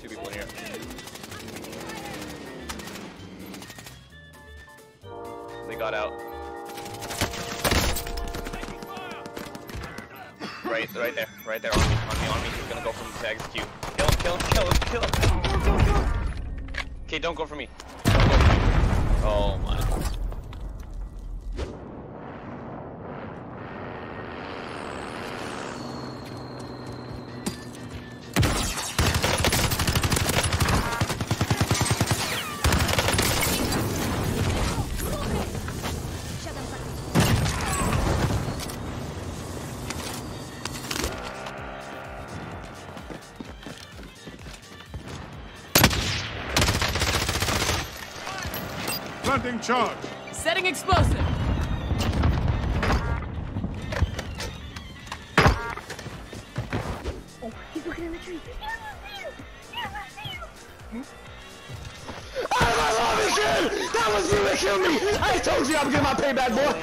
two people in here. They got out. Right, right there, right there on me, on me, on me. He's gonna go from tags Q. Kill him, kill him, kill him, kill him. Okay, don't go for me. Don't go for me. Oh my. Planting charge. Setting explosive. Oh, he's looking in the tree. That was you that killed me! I told you I'm getting my payback, boy!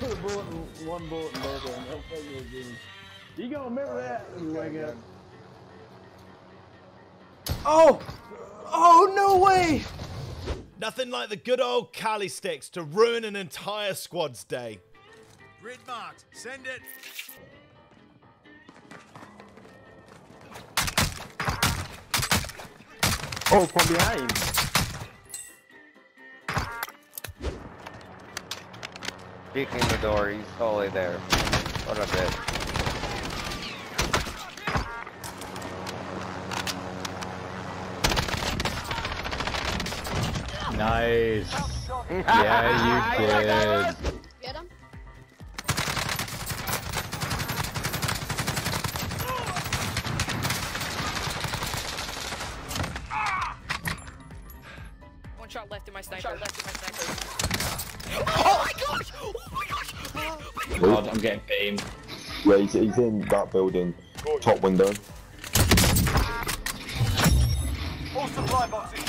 put bullet one bullet in both of them. Don't fuck you again. You gonna remember that when you wake up. Oh! Oh, no way! Nothing like the good old Kali Sticks to ruin an entire squad's day. Grid marked. Send it. Oh, from behind. Peeking the door, he's totally there. What a bitch. Nice. Yeah, you did. Get him. One shot left in my sniper. Shot left in my sniper. Oh oh oh God, I'm getting beamed. Yeah, he's, he's in that building, top window. All supply boxes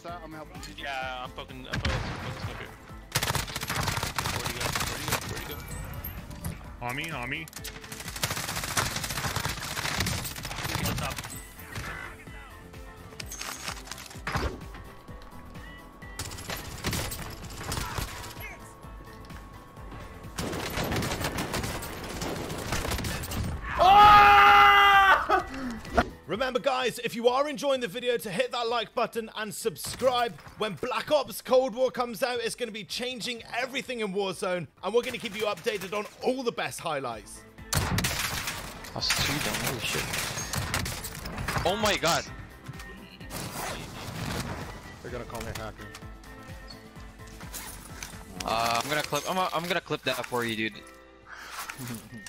Focus that, I'm helping. Yeah, I'm fucking, I'm fucking, fucking snooker. Where'd he go? Where'd he go? Where'd he go? On me, on me. Remember guys, if you are enjoying the video to hit that like button and subscribe. When Black Ops Cold War comes out, it's going to be changing everything in Warzone and we're going to keep you updated on all the best highlights. That's two down, holy shit. Oh my god. They're gonna call me a hacker. Uh, I'm gonna clip, I'm, I'm gonna clip that for you, dude.